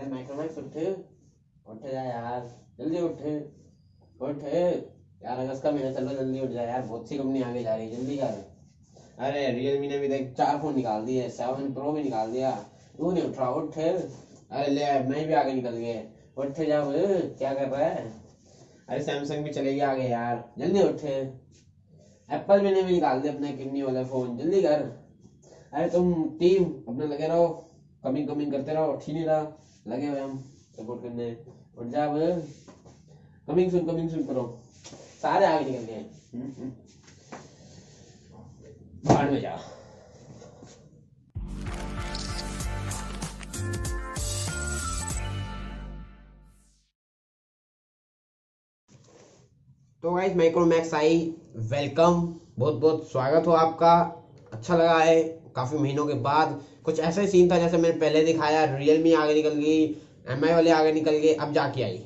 अरे माइक्रोमैक्स उठ। उठ जा यार जल्दी उठ। उठ। यार अगस्त का महीना चल जल्दी उठ जा यार बहुत सी कंपनी आगे जा रही है जल्दी कर। अरे रियलमी ने भी देख चार फ़ोन निकाल दिए सेवन प्रो भी निकाल दिया। तू नहीं उठ रहा उठ। अरे ले मैं भी आगे निकल गए उठ जा वो, क्या कर रहा है? अरे सैमसंग भी चलेगी आगे यार जल्दी उठ। एप्पल भी ने भी निकाल दिया अपने किडनी वाला फ़ोन जल्दी कर। अरे तुम टीम अपने लगे रहो कमिंग कमिंग करते रहो ही नहीं रहा। लगे हुए हम सपोर्ट करने। उठ जा अब कमिंग सुन कमिंग सुन करो। सारे आगे निकल गए। भाड़ में जा तो गाइस माइक्रोमैक्स आई। वेलकम बहुत बहुत स्वागत हो आपका। अच्छा लगा है। काफ़ी महीनों के बाद कुछ ऐसा ही सीन था जैसे मैंने पहले दिखाया रियलमी आगे निकल गई एमआई वाले आगे निकल गए, अब जाके आई।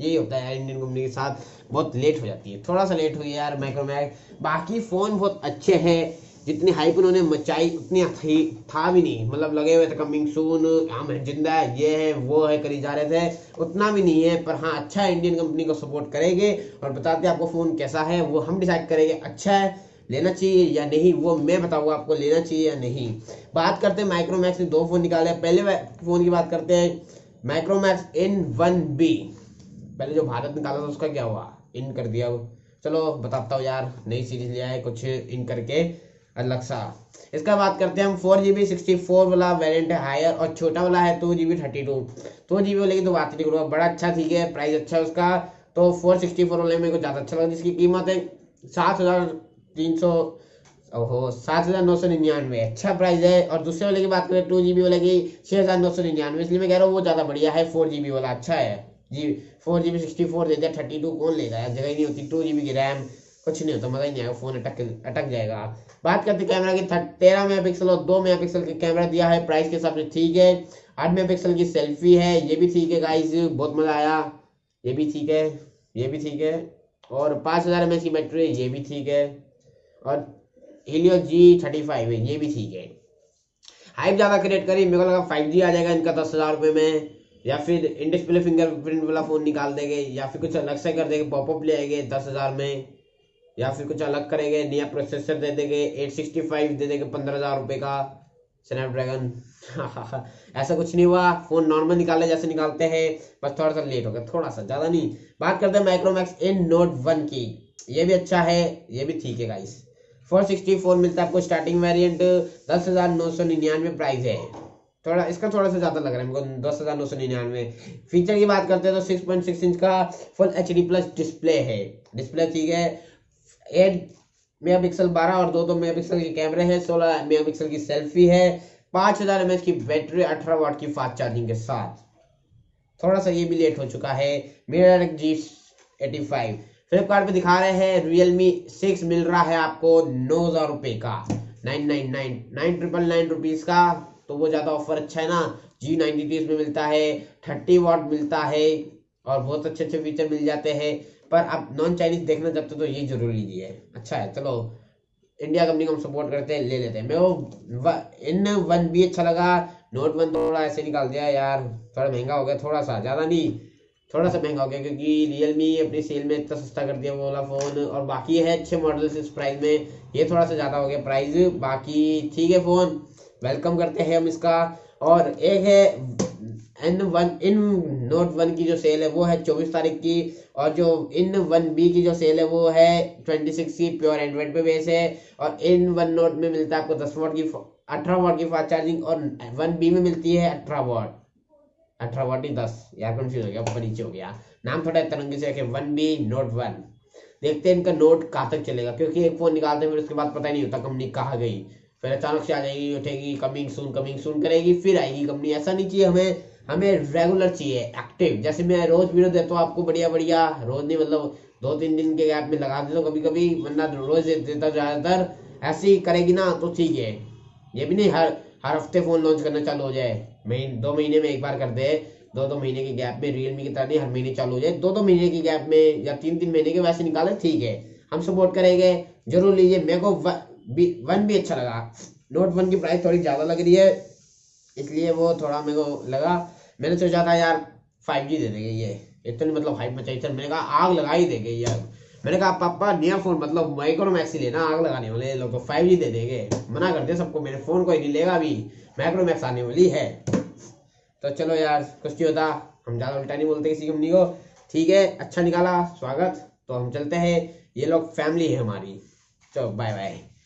यही होता है यार इंडियन कंपनी के साथ, बहुत लेट हो जाती है। थोड़ा सा लेट हुई यार माइक्रोमैक्स बाकी फ़ोन बहुत अच्छे हैं, जितनी हाइप उन्होंने मचाई, उतनी थी, था भी नहीं। मतलब लगे हुए थे कमिंग सून हम ज़िंदा है, ये है, वो है, करी जा रहे थे। उतना भी नहीं है, पर हाँ अच्छा इंडियन कंपनी को सपोर्ट करेंगे और बताते हैं आपको फ़ोन कैसा है, वो हम डिसाइड करेंगे अच्छा है। लेना चाहिए या नहीं, वो मैं बताऊँगा आपको, लेना चाहिए या नहीं। बात करते हैं माइक्रोमैक्स ने दो फ़ोन निकाले। पहले फ़ोन की बात करते हैं। माइक्रोमैक्स इन वन बी पहले जो भारत निकाला था, उसका क्या हुआ? इन कर दिया चलो, बताता हूँ यार, नई सीरीज़ लिया है कुछ इन करके। अलग सा इसका बात करते हैं हम four G B sixty four वाला वेरियंट है हायर और छोटा वाला है two G B thirty two two G B वाले की तो बात नहीं करूँगा, बड़ा अच्छा ठीक है प्राइस अच्छा है उसका। तो फोर सिक्सटी फोर वाले मेरे को ज़्यादा अच्छा लगा, जिसकी कीमत है सात हज़ार तीन सौ, ओहो, सात हज़ार नौ सौ निन्यानवे। अच्छा प्राइस है। और दूसरे वाले की बात करें, टू जी बी वाले की छः हज़ार नौ सौ निन्यानवे। इसलिए मैं कह रहा हूँ, वो ज़्यादा बढ़िया है, फोर जी बी वाला अच्छा है। जी, four G B sixty four दे दिया थर्टी टू कौन लेगा यार जगह ही नहीं होती, टू जी बी की रैम कुछ नहीं होता, मज़ा ही नहीं आएगा फ़ोन अटक अटक जाएगा। बात करते कैमरा की तेरह मेगा पिक्सल और दो मेगा पिक्सल का कैमरा दिया है प्राइस के हिसाब से ठीक है। आठ मेगा पिक्सल की सेल्फी है, ये भी ठीक है गाइस बहुत मज़ा आया। ये भी ठीक है, ये भी ठीक है। और पाँच हज़ार एम की बैटरी है ये भी ठीक है। और हिलियो जी थर्टी फाइव है ये भी ठीक है। हाइप ज़्यादा क्रिएट करी, मेरे को लगा फाइव जी आ जाएगा इनका दस हज़ार रुपये में, या फिर इन डिस्प्ले फिंगरप्रिंट वाला फ़ोन निकाल देंगे, या फिर कुछ अलग से कर देंगे पॉपअप ले आएँगे दस हज़ार में, या फिर कुछ अलग करेंगे, नया प्रोसेसर दे देंगे एट सिक्सटी फाइव दे देंगे पंद्रह हज़ार रुपये का स्नैपड्रैगन ऐसा कुछ नहीं हुआ फ़ोन नॉर्मल निकाले जैसे निकालते हैं, बस थोड़ा सा लेट हो गया, थोड़ा सा ज़्यादा नहीं। बात करते हैं माइक्रोमैक्स इन नोट वन की, ये भी अच्छा है, ये भी ठीक है गाइस फोर सिक्सटी फोर मिलता है आपको स्टार्टिंग वेरिएंट दस हज़ार नौ सौ निन्यानवे प्राइस है। थोड़ा, इसका थोड़ा सा ज़्यादा लग रहा है मेरे को, दस हज़ार नौ सौ निन्यानवे। फीचर की बात करते हैं तो सिक्स पॉइंट सिक्स इंच का full H D plus display है। डिस्प्ले ठीक है। एट मेगा पिक्सल बारह और दो दो मेगा पिक्सल के कैमरे हैं, सोलह मेगा पिक्सल की सेल्फी है। पाँच हज़ार एम एच की बैटरी अठारह वाट की फास्ट चार्जिंग के साथ। थोड़ा सा ये भी लेट हो चुका है। मेरा जी एटी फाइव फ्लिपकार्ट पे दिखा रहे हैं रियलमी सिक्स मिल रहा है आपको नौ हज़ार रुपये का। Nine nine nine nine triple nine rupees का। तो वो ज़्यादा ऑफ़र अच्छा है ना? जी नाइनटी इसमें मिलता है थर्टी वाट मिलता है, और बहुत अच्छे अच्छे फीचर मिल जाते हैं। पर आप नॉन चाइनीज़ देखना चाहते तो ये ज़रूर लीजिए। अच्छा है, चलो। इंडिया कंपनी को हम सपोर्ट करते हैं, ले लेते हैं। मैं वो इन वन भी अच्छा लगा नोट वन थोड़ा ऐसे निकाल दिया यार। थोड़ा महँगा हो गया, थोड़ा सा, ज़्यादा नहीं। थोड़ा सा महँगा हो गया क्योंकि रियलमी अपनी सेल में इतना सस्ता कर दिया वो वाला फ़ोन और बाकी है अच्छे मॉडल्स इस प्राइस में। ये थोड़ा सा ज़्यादा हो गया प्राइस बाकी ठीक है फ़ोन वेलकम करते हैं हम इसका। और एक है N one in note one की जो सेल है वो है चौबीस तारीख की। और जो इन वन बी की जो सेल है वो है ट्वेंटी सिक्स की प्योर एंड्रॉइड पे बेस है। और इन वन नोट में मिलता है आपको दस वॉट की, अठारह वॉट की फास्ट चार्जिंग और वन बी में मिलती है अठारह वॉट अठारह दस यार कंफ्यूज हो गया ऊपर नीचे हो गया। नाम थोड़ा तरंगी से रखे वन बी नोट वन देखते हैं इनका नोट कहाँ तक चलेगा, क्योंकि एक फ़ोन निकालते हैं, फिर उसके बाद पता नहीं होता कंपनी कहाँ गई। फिर अचानक से आ जाएगी, उठेगी कमिंग सून कमिंग सून करेगी, फिर आएगी कंपनी ऐसा नहीं चाहिए, हमें हमें रेगुलर चाहिए एक्टिव जैसे मैं रोज वीडियो देता हूँ आपको बढ़िया बढ़िया रोज नहीं मतलब दो तीन दिन के गैप में लगा देता हूँ कभी कभी वरना रोज देता ज़्यादातर, ऐसे ही करेगी ना तो ठीक है। ये भी नहीं, हर हर हफ़्ते फ़ोन लॉन्च करना चालू हो जाए। महीने दो महीने में एक बार करते हैं। दो दो महीने के गैप में रियलमी की तरह नहीं, हर महीने चालू हो जाए। दो दो महीने के गैप में या तीन तीन महीने के वैसे निकाले, ठीक है। हम सपोर्ट करेंगे। ज़रूर लीजिए, मेरे को वन, भी अच्छा लगा। नोट वन की प्राइस थोड़ी ज़्यादा लग रही है, इसलिए वो थोड़ा मेरे को लगा। मैंने सोचा था, यार फाइव जी दे देंगे ये। इतनी मतलब हाइप मचाई थी, मैंने कहा, आग लगा ही देंगे यार। मैंने कहा, पापा, नया फ़ोन मतलब माइक्रोमैक्स ही लेना, आग लगाने वाले लोग तो फाइव जी दे देंगे। मना करते सबको, मेरे फ़ोन कोई नहीं लेगा अभी। माइक्रोमैक्स आने वाली है। तो चलो यार, कुछ नहीं होता। हम ज़्यादा उल्टा नहीं बोलते किसी कंपनी को। ठीक है अच्छा निकाला, स्वागत। तो हम चलते हैं। ये लोग फैमिली है हमारी। चलो बाय बाय